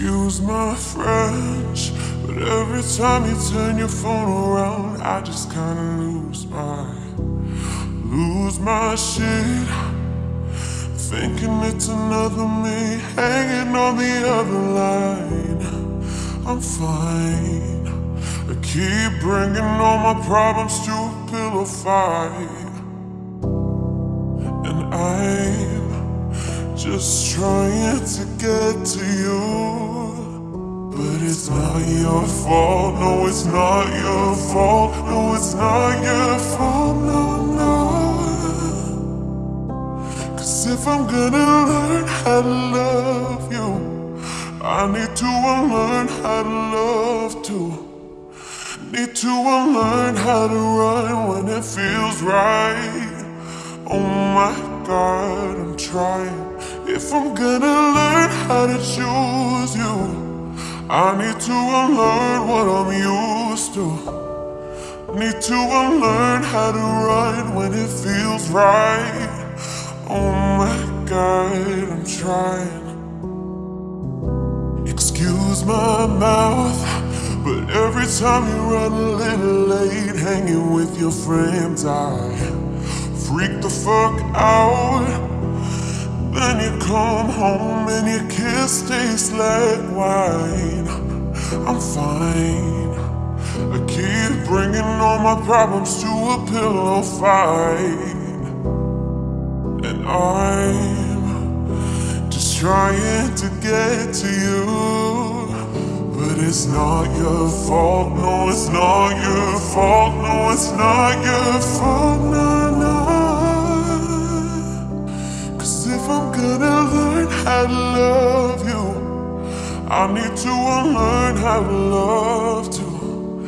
Excuse my French, but every time you turn your phone around, I just kinda lose my, lose my shit. Thinking it's another me hanging on the other line. I'm fine. I keep bringing all my problems to a pillow fight. And I'm just trying to get to you. It's not your fault, no, it's not your fault, no, it's not your fault, no, no. Cause if I'm gonna learn how to love you, I need to unlearn how to love too. Need to unlearn how to run when it feels right. Oh my god, I'm trying. If I'm gonna learn how to choose you, I need to unlearn what I'm used to. Need to unlearn how to run when it feels right. Oh my god, I'm trying. Excuse my mouth, but every time you run a little late, hanging with your friends, I freak the fuck out. Then you come home and your kiss tastes like wine. I'm fine. I keep bringing all my problems to a pillow fight. And I'm just trying to get to you. But it's not your fault, no, it's not your fault, no, it's not your fault, no, no. Gonna learn how to love you, I need to unlearn how to love too.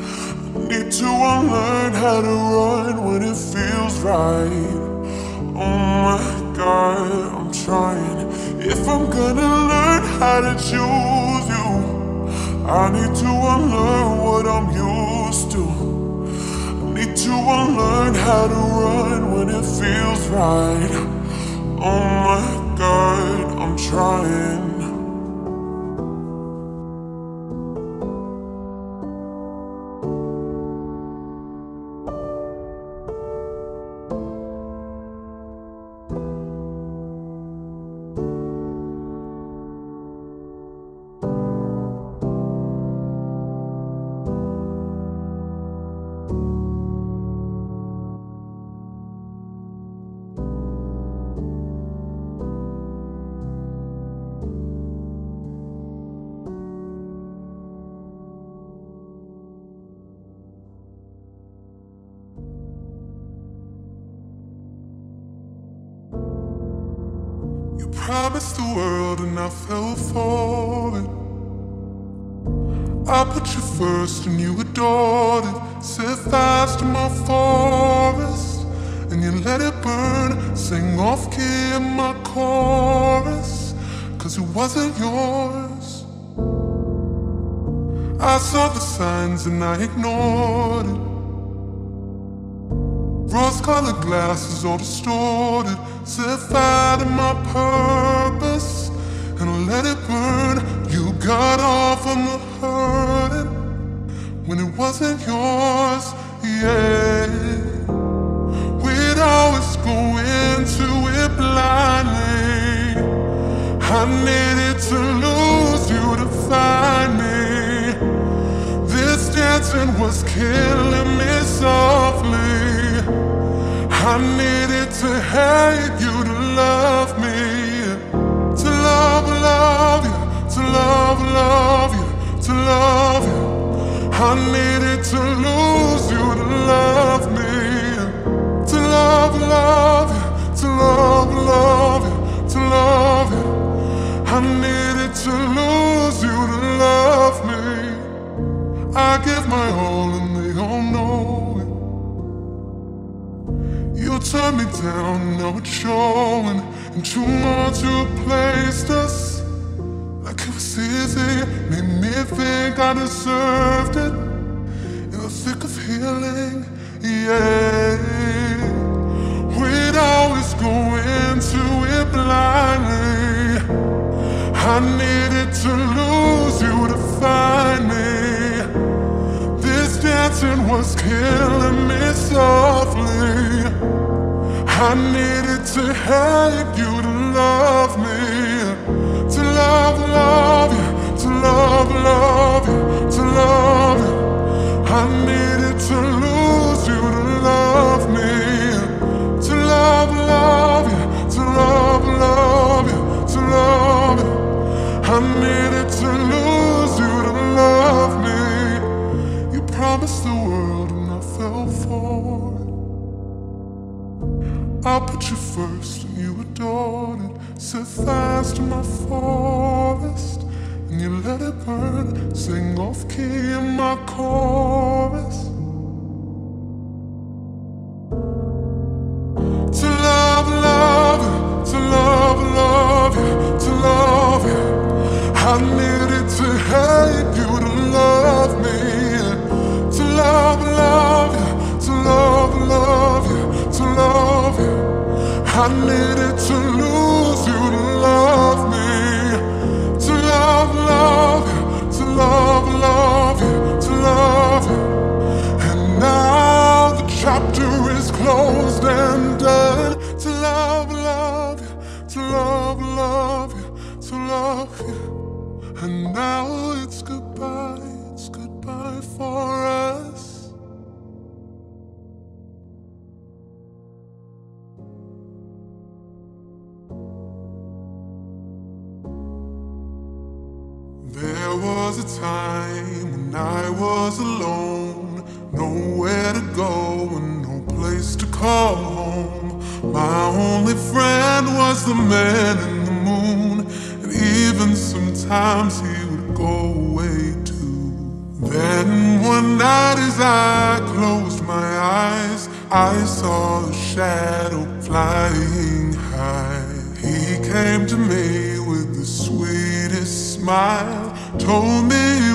Need to unlearn how to run when it feels right. Oh my god, I'm trying. If I'm gonna learn how to choose you, I need to unlearn what I'm used to. I Need to unlearn how to run when it feels right. Oh my god, I'm trying. First and you adored it. Set fires to my forest and you let it burn. Sing off key in my chorus, cause it wasn't yours. I saw the signs and I ignored it. Rose colored glasses all distorted. Set fire to my purpose and I let it burn. You got off on the hurting when it wasn't yours. Yeah, we'd always go into it blindly. I needed to lose you to find me. This dancing was killing me softly. I needed to hate you to love me, to love, love you, to love, love you, to love you. I needed to lose you to love me, to love, love to love, love to love. I needed to lose you to love me. I give my all and they all know it. You turned me down, now it's showing. And two more to placed us. Easy, made me think I deserved it. In the thick of healing, yeah. We'd always go into it blindly. I needed to lose. you to find me. This dancing was killing me softly. I needed to hate you to love me, love, love you, to love, love you, to love you. I needed to lose you to love me, to love, love you, to love, love you, to love you. I needed to lose you to love me. You promised the world and I fell for it. I put you first and you adored it. Set fast to my and you let it burn. Sing off key in my chorus. To love, love you, to love, love you, to love you. I needed to hate you to love me. To love, love you, to love, love you, to love you. I needed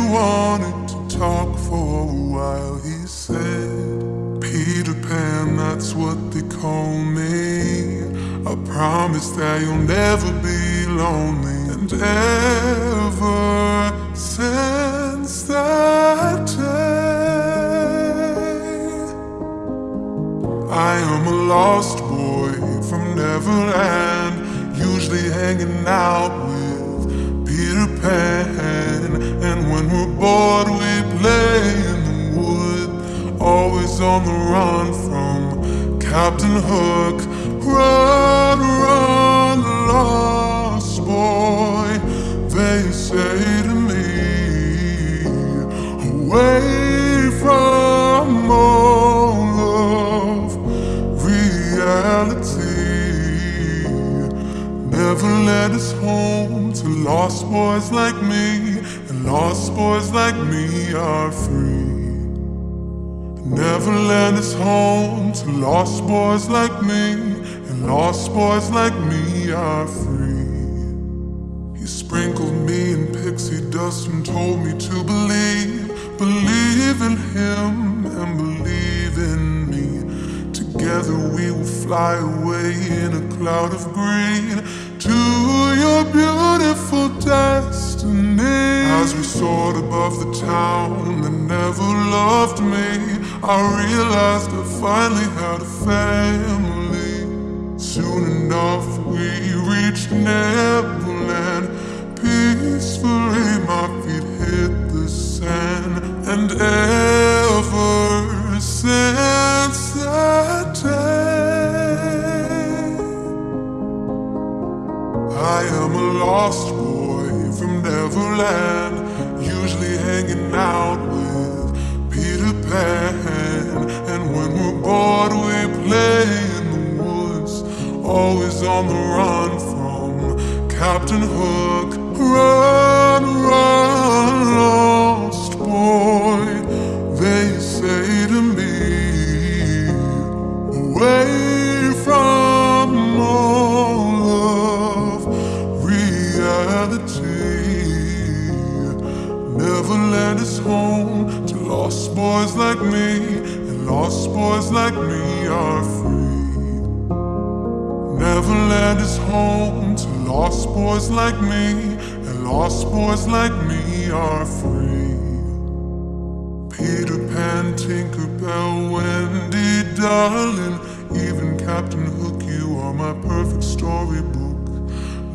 wanted to talk for a while. He said, Peter Pan, that's what they call me. I promise that you'll never be lonely. And ever since that day, I am a lost boy from Neverland, usually hanging out with Peter Pan. Bored, we play in the wood, always on the run from Captain Hook. Run, run, lost boy, they say to me, away from all of reality. Neverland is home to lost boys like me, lost boys like me are free. Neverland is home to lost boys like me, and lost boys like me are free. He sprinkled me in pixie dust and told me to believe, believe in him and believe in me. Together we will fly away in a cloud of green to your beautiful destiny. As we soared above the town that never loved me, I realized I finally had a family. Soon enough, we reached Neverland. Peacefully, my feet hit the sand, and ever since that day, I am a lost Neverland, usually hanging out with Peter Pan. And when we're bored, we play in the woods, always on the run from Captain Hook. Run, run, lost boys like me, and lost boys like me are free. Neverland is home to lost boys like me, and lost boys like me are free. Peter Pan, Tinkerbell, Wendy, darling, even Captain Hook, you are my perfect storybook.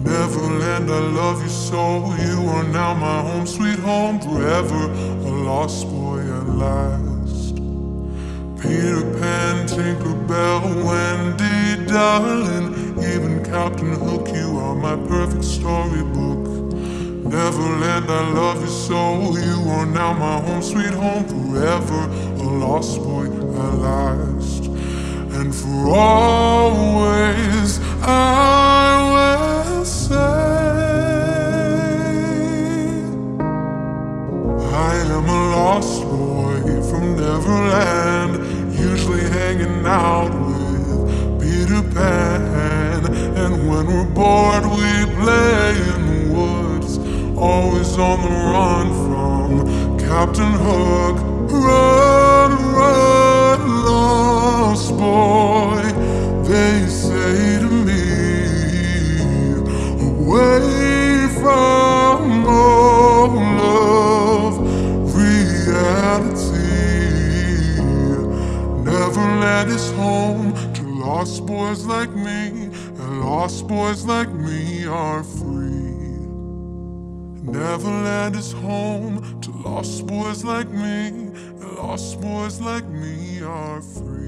Neverland, I love you so. You are now my home, sweet home, forever. A lost last. Peter Pan, Tinkerbell, Wendy, darling, even Captain Hook, you are my perfect storybook. Neverland, I love you so. You are now my home, sweet home, forever. A lost boy at last. And for always, I Neverland, usually hanging out with Peter Pan. And when we're bored, we play in the woods, always on the run from Captain Hook. Run, lost boys like me, and lost boys like me are free. Neverland is home to lost boys like me, and lost boys like me are free.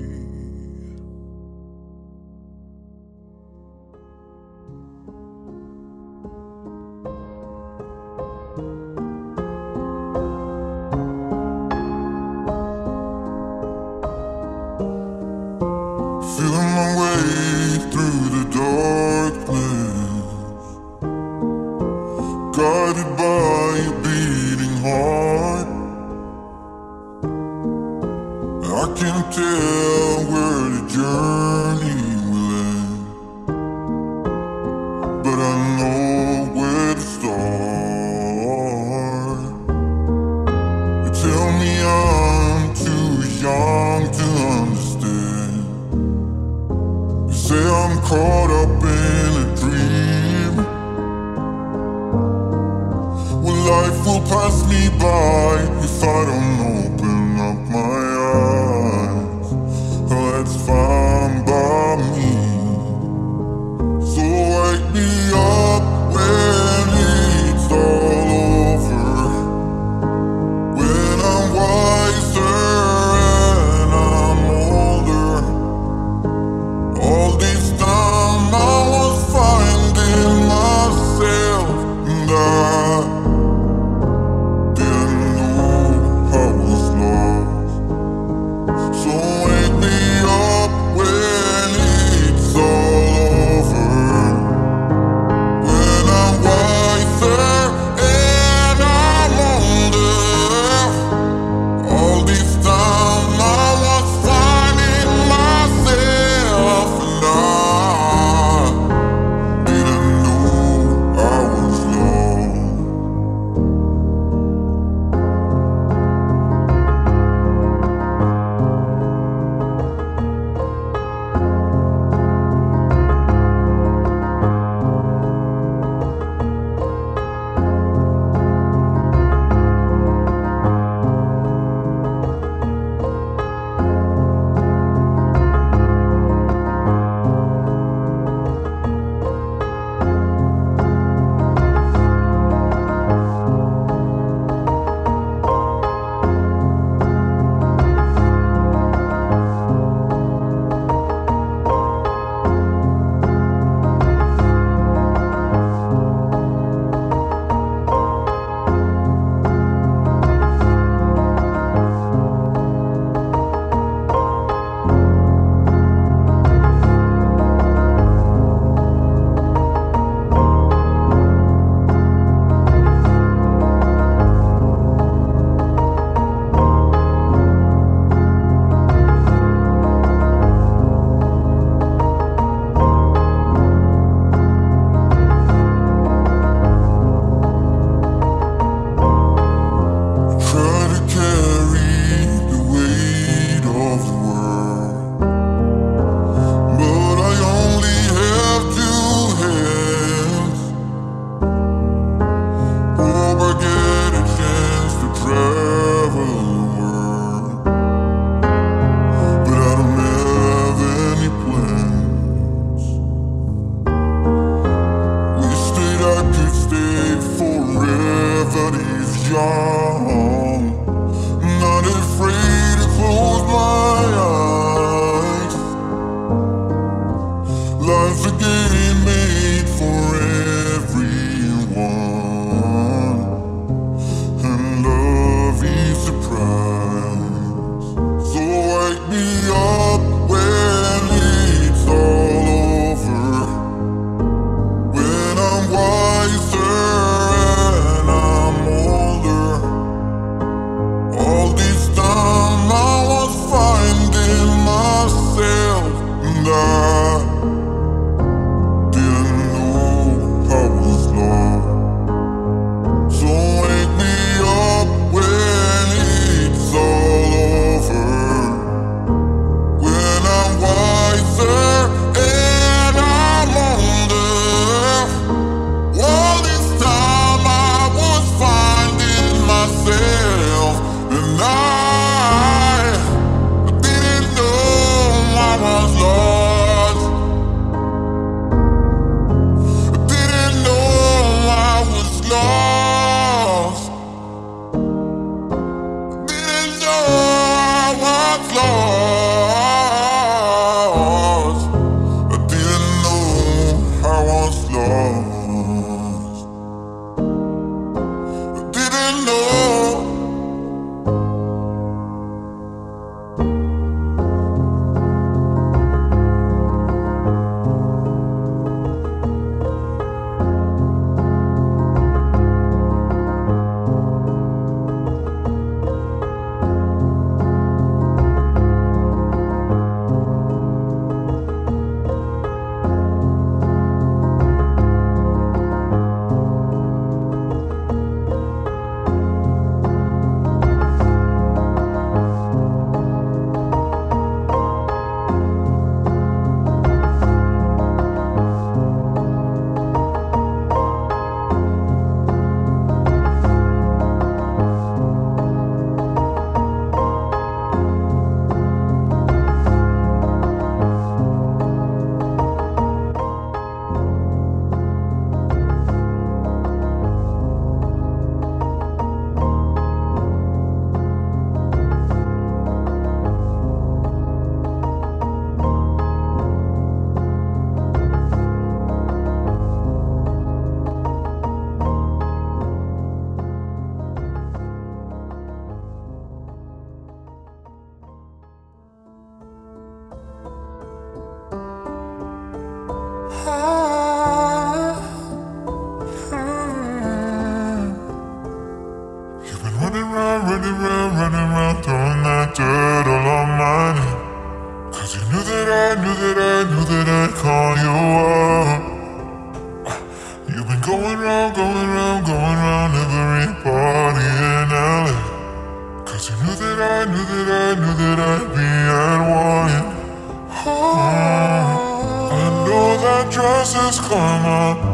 Dress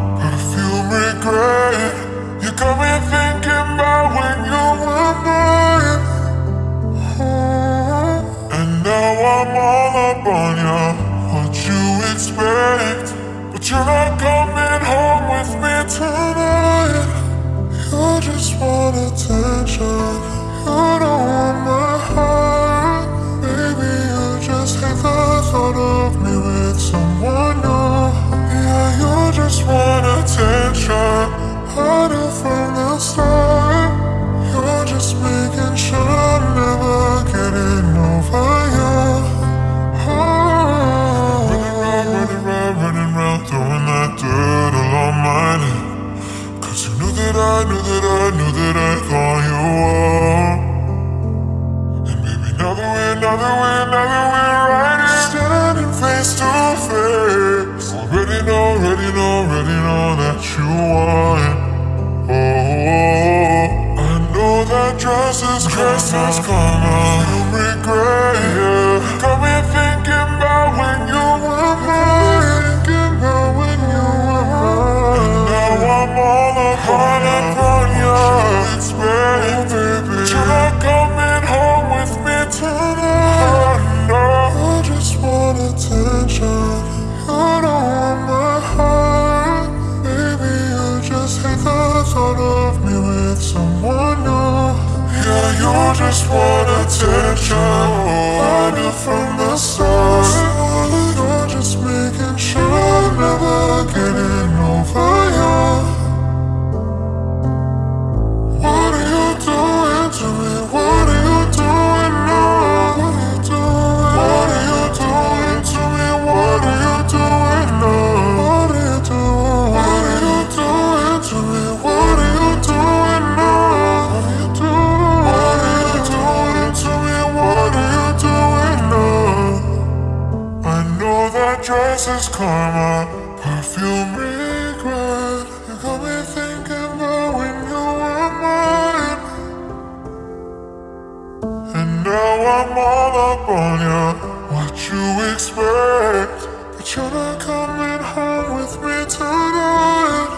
on. What you expect? But you're not coming home with me tonight.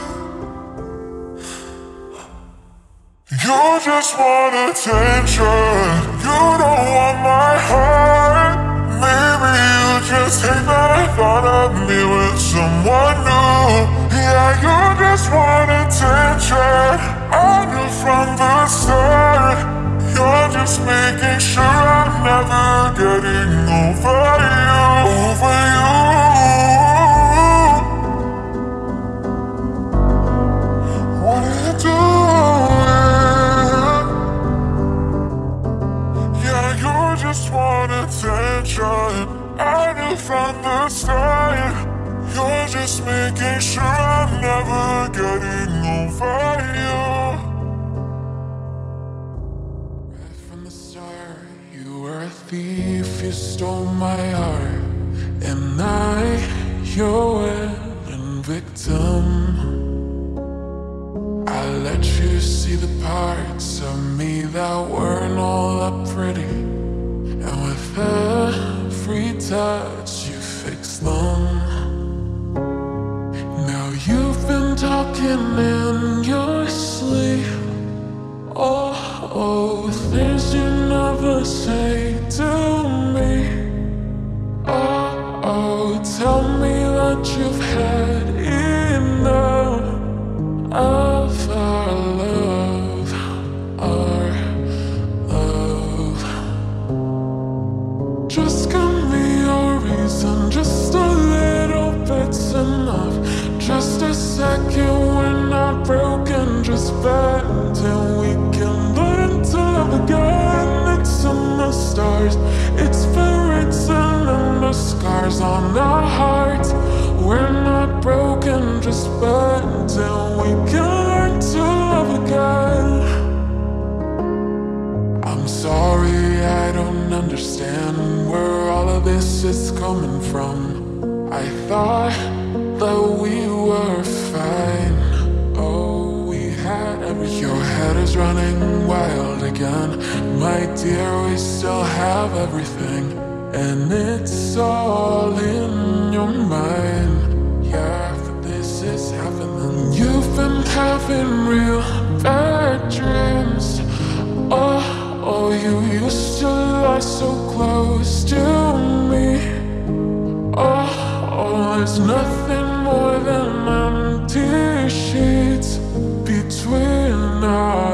You just want attention. You don't want my heart. Maybe you just hate that I thought of me with someone new. Yeah, you just want attention. I knew from the start. You're just making sure I'm never getting over you. Over you. What are you doing? Yeah, you just want attention. I knew from the start. You're just making sure I'm never getting over you. You stole my heart. And I, your willing victim. I let you see the parts of me that weren't all that pretty. And with every touch, you fix them. Now you've been talking in your just till we can learn to love again. I'm sorry, I don't understand where all of this is coming from. I thought that we were fine. Oh, we had everything. Your head is running wild again. My dear, we still have everything. And it's all in your mind. Having real bad dreams. Oh, oh, you used to lie so close to me. Oh, oh, there's nothing more than empty sheets between our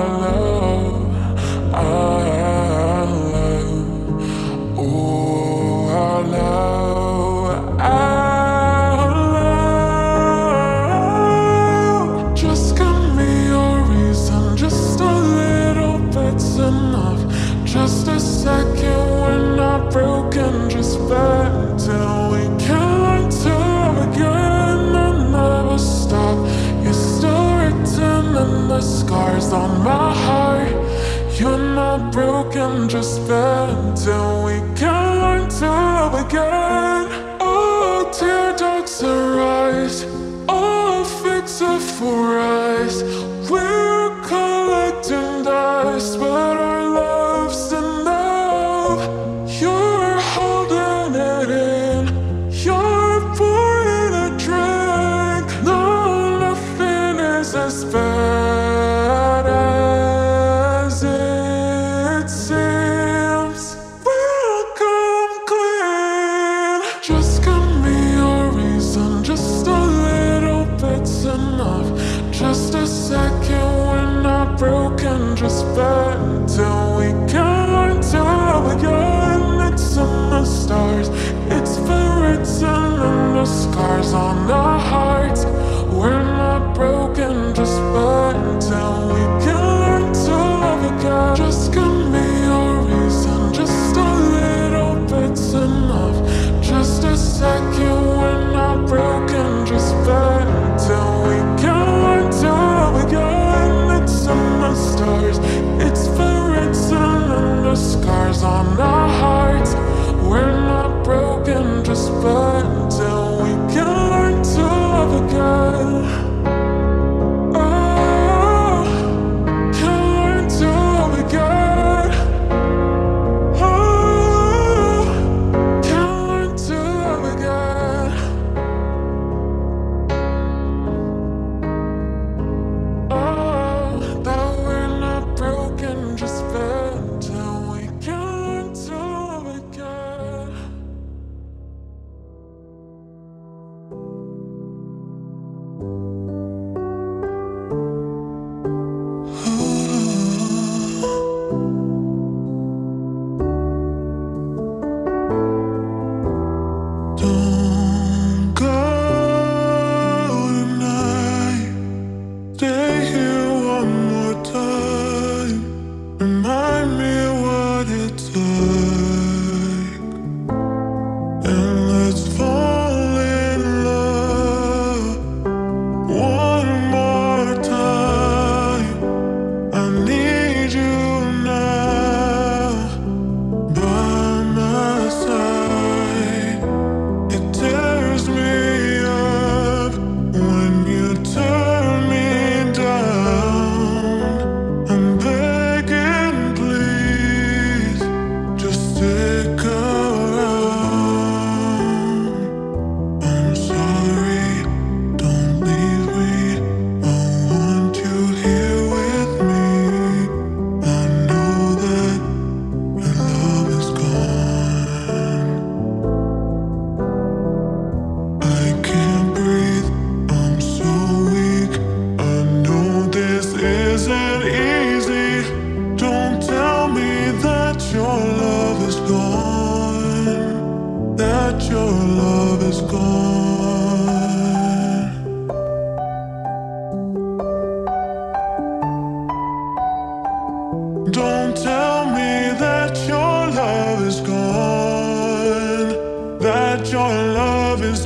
Just a second, we're not broken, just bad till we can learn to again and never stop. You're still written in the scars on my heart. You're not broken, just bad till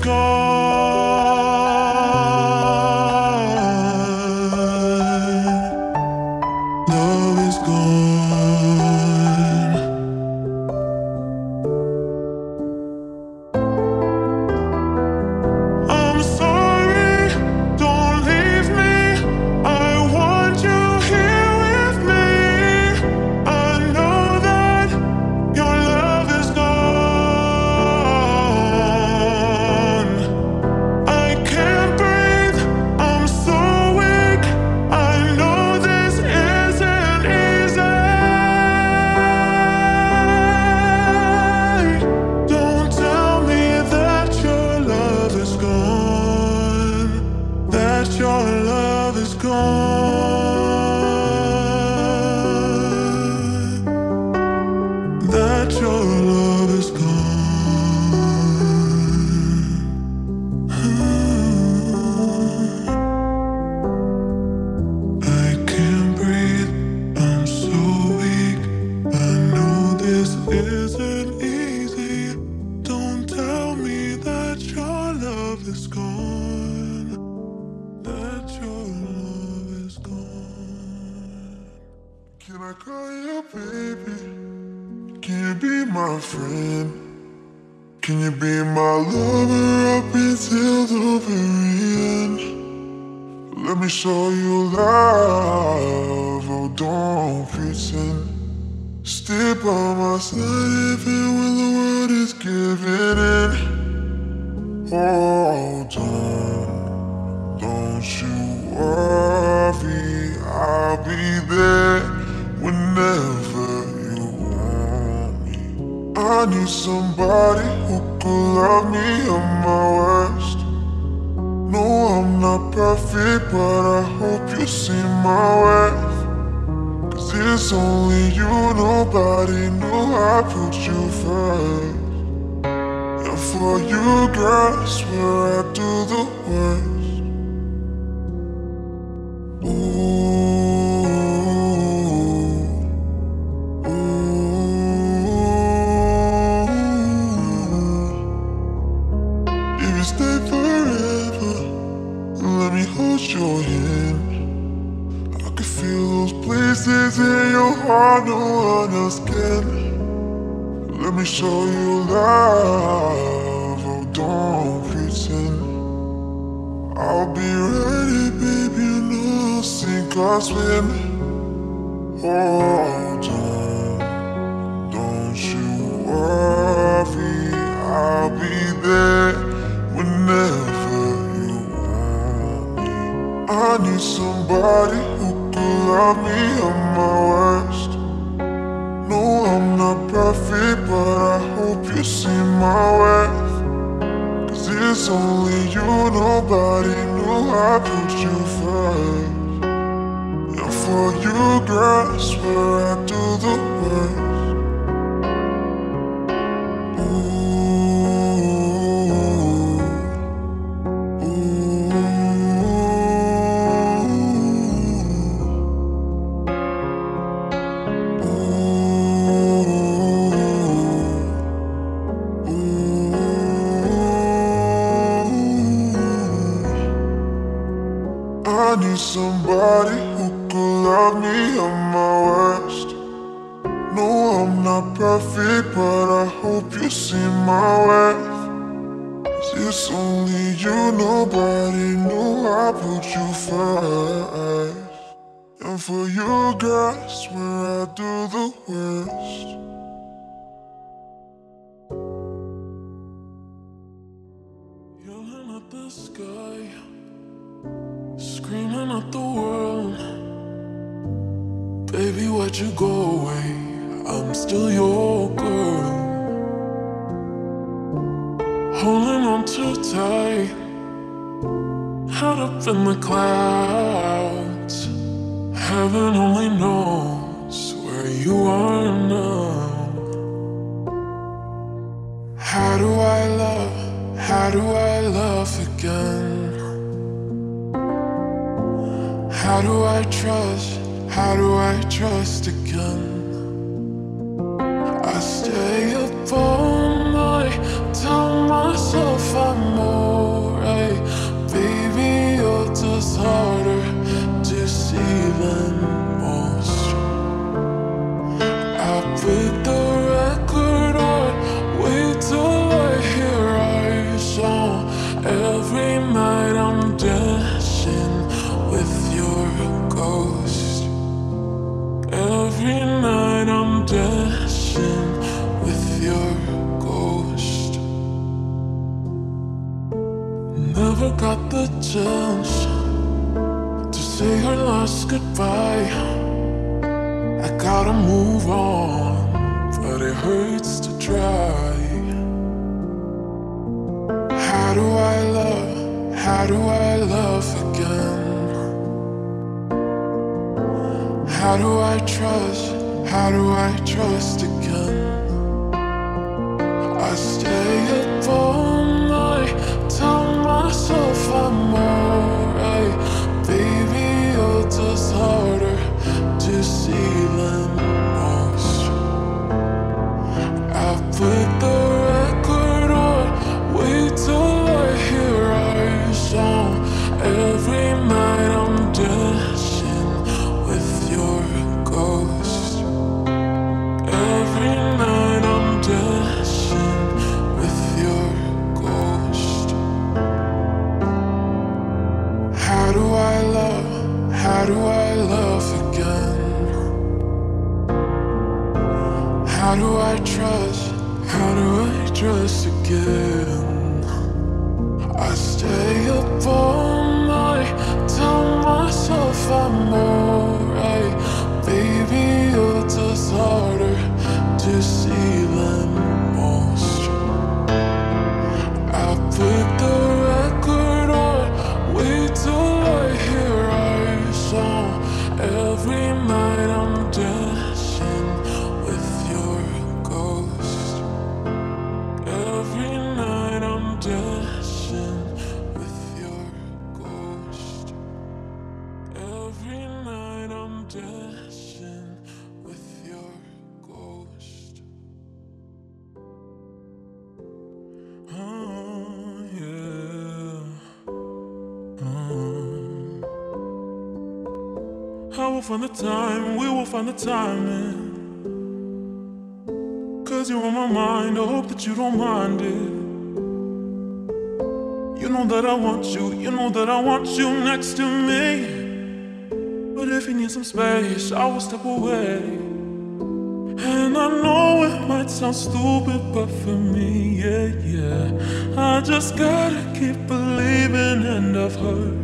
go. Don't you worry, I'll be there whenever you want me. I need somebody who could love me at my worst. No, I'm not perfect, but I hope you see my worth. Cause it's only you, nobody knew I put you first. And for you, girl, I swear I do the worst. say her last goodbye. I gotta move on, but it hurts to try. How do I love? How do I love again? How do I trust? How do I trust again? I stay up all night, tell myself I'm all. see will find the time, we will find the time. Cause you're on my mind, I hope that you don't mind it. You know that I want you, you know that I want you next to me. But if you need some space, I will step away. And I know it might sound stupid, but for me, yeah, yeah. I just gotta keep believing, and I've heard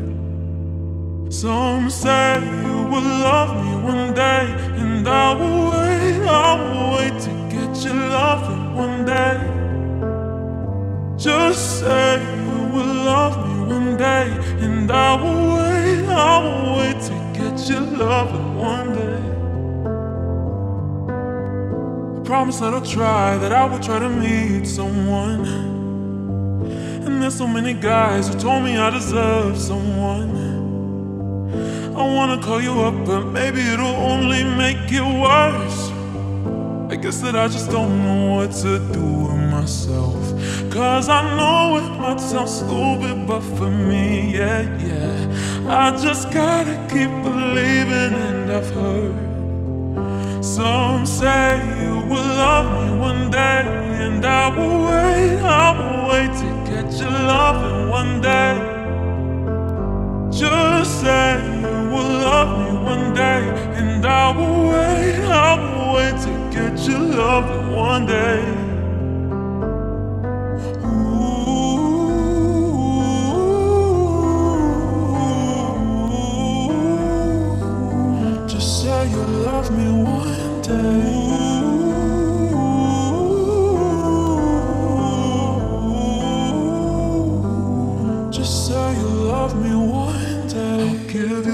some say you will love me one day, and I will wait, I will wait to get your loving one day. Just say you will love me one day, and I will wait, I will wait to get your loving one day promise that I'll try, that I will try to meet someone. And there's so many guys who told me I deserve someone. I wanna call you up, but maybe it'll only make it worse. I guess that I just don't know what to do with myself. Cause I know it might sound stupid, but for me, yeah, yeah. I just gotta keep believing, and I've heard. Some say you will love me one day, and I will wait, I will wait to get your loving one day. Just say will love me one day, and I will wait, I will wait to get your loving one day.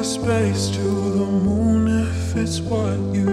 Space to the moon if it's what you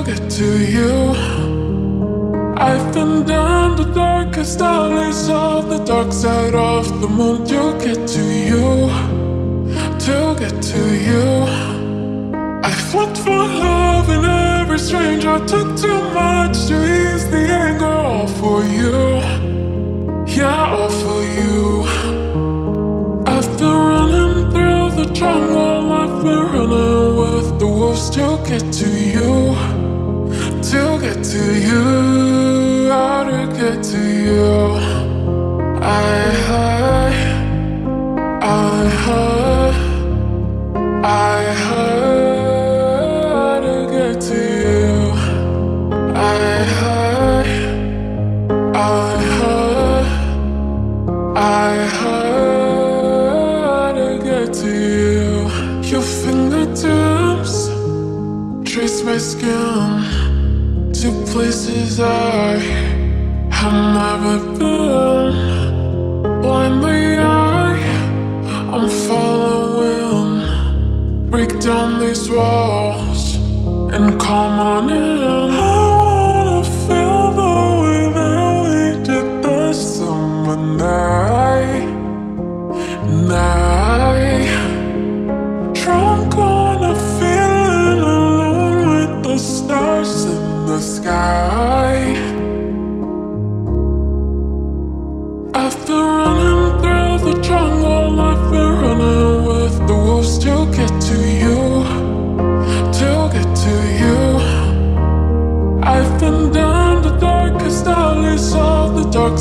I'll get to you. I've been down the darkest alleys of the dark side of the moon to get to you. To get to you. I fought for love in every stranger, took too much to ease the anger. All for you, yeah, all for you. I've been running through the jungle, I've been running with the wolves to get to you to get to you, how to get to you. I heard, I heard, I heard how to get to you. I heard, I heard, I heard how to get to you. Your fingertips trace my skin places I have never been. Blindly, I I'm following. Break down these walls and come on in.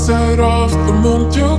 Set off the Montiac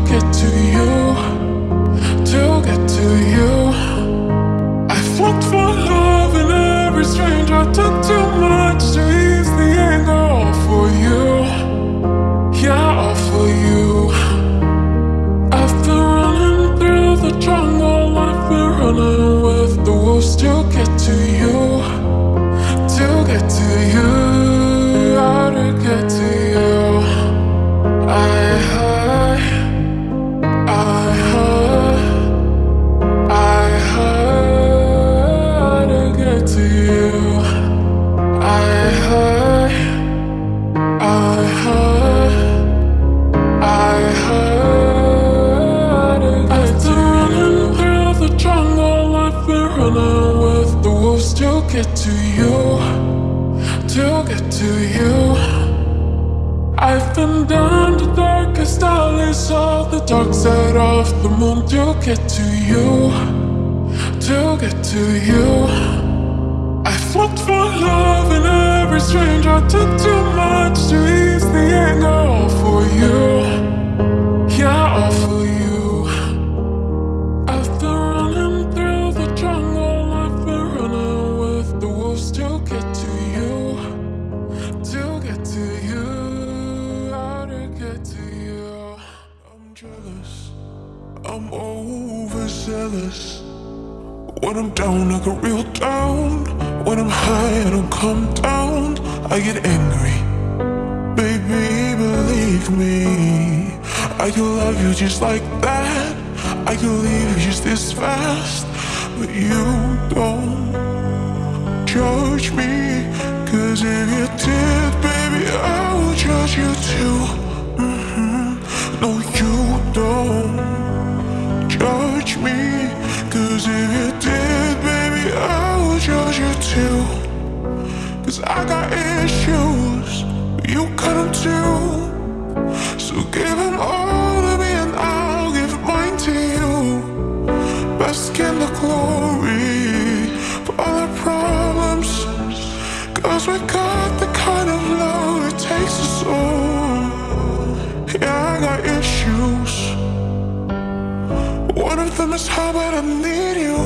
much hard, but I need you.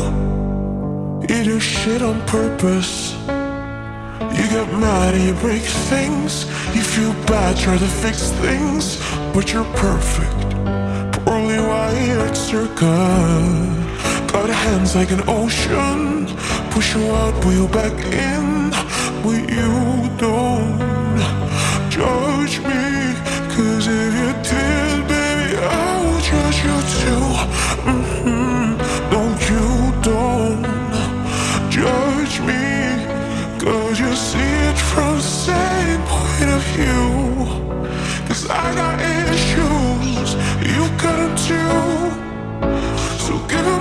You do shit on purpose. You get mad and you break things. You feel bad, try to fix things. But you're perfect. Poorly wired circuit. Got hands like an ocean. Push you out, pull you back in. But you don't.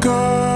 go.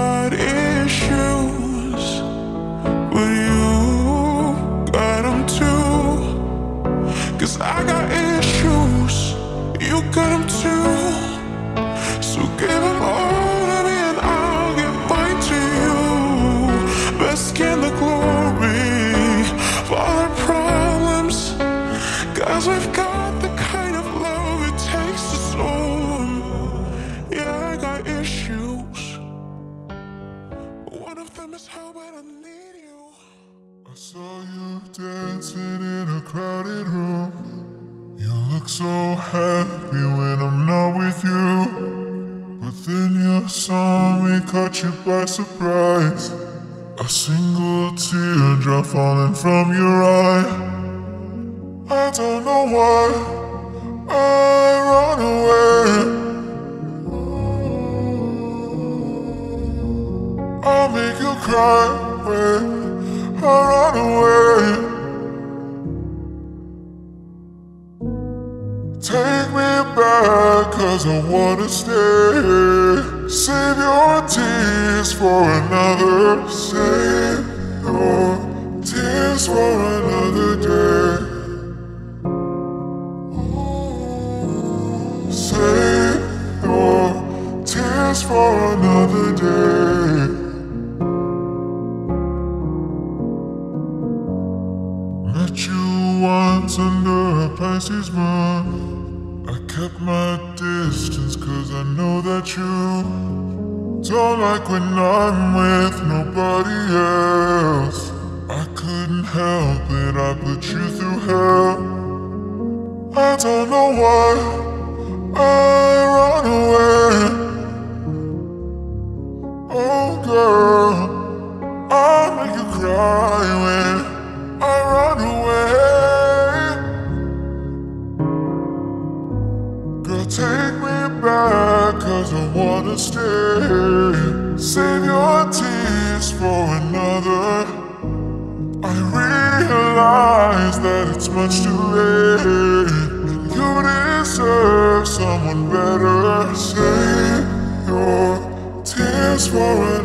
I don't know why. I for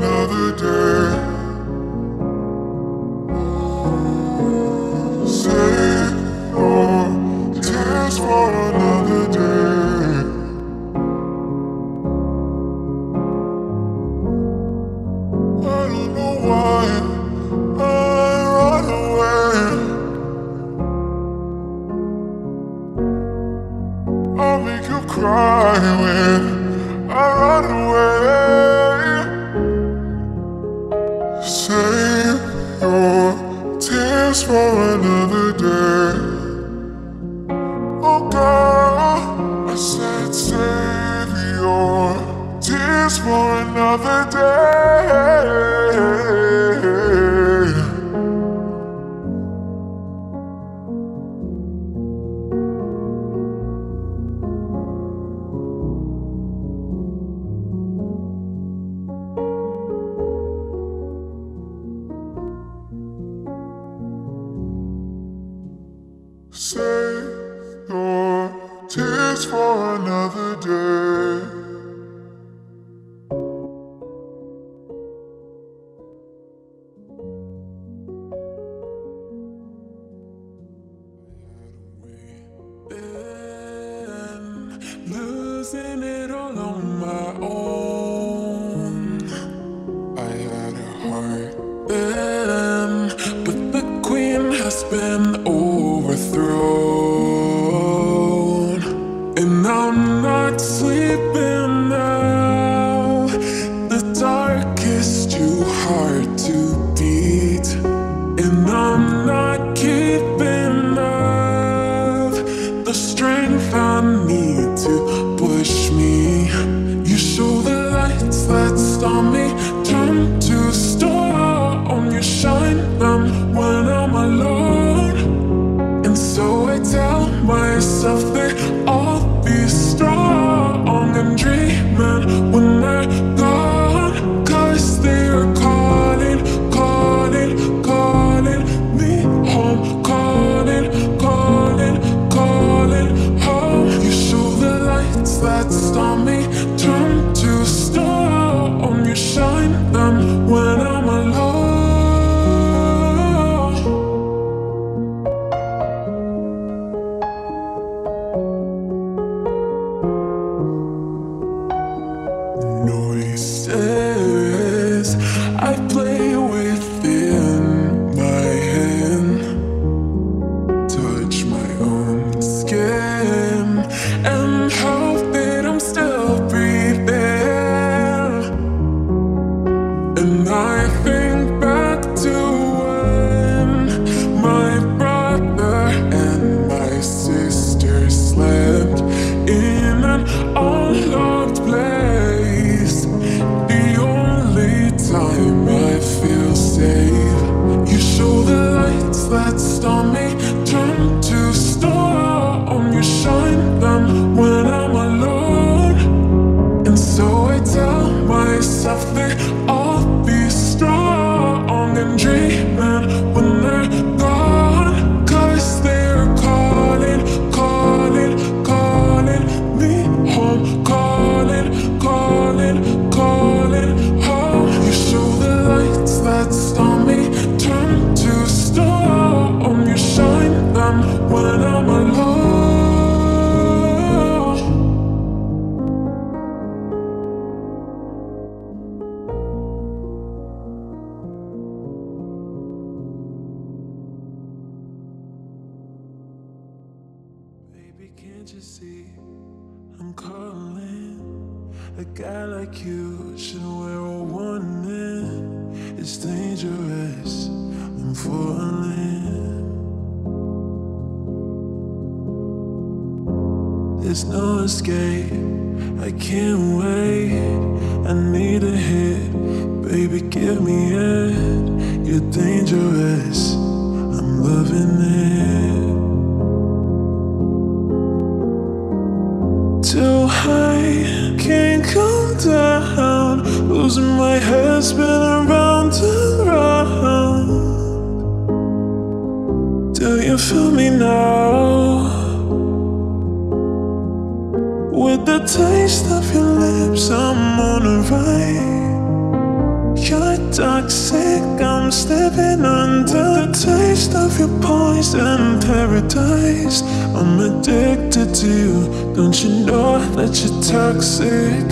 I'm stepping under the taste of your poison paradise. I'm addicted to you, don't you know that you're toxic?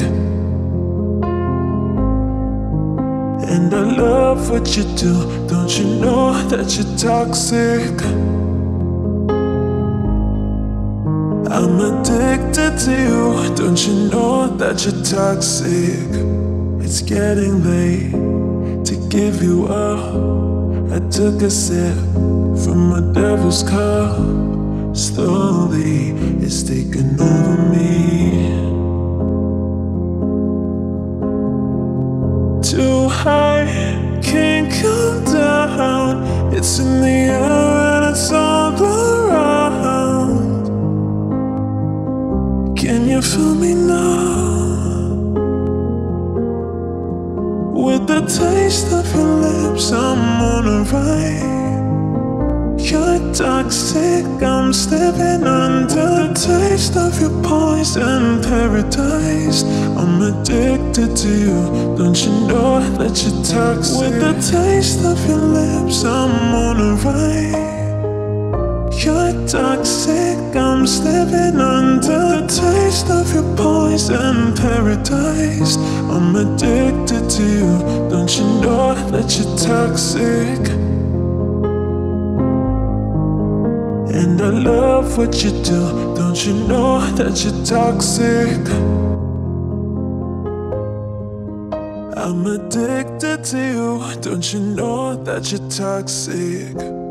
And I love what you do, don't you know that you're toxic? I'm addicted to you. Don't you know that you're toxic? It's getting late give you up. I took a sip from my devil's cup. Slowly, it's taking over me. Too high, can't come down. It's in the air and it's all around. Can you feel me now? The taste of your lips, I'm on a ride. You're toxic, I'm stepping under the taste of your poison paradise. I'm addicted to you, don't you know that you're toxic? With the taste of your lips, I'm on a ride. You're toxic, I'm stepping under the taste of your poison paradise. I'm addicted to you, don't you know that you're toxic? And I love what you do, don't you know that you're toxic? I'm addicted to you, don't you know that you're toxic?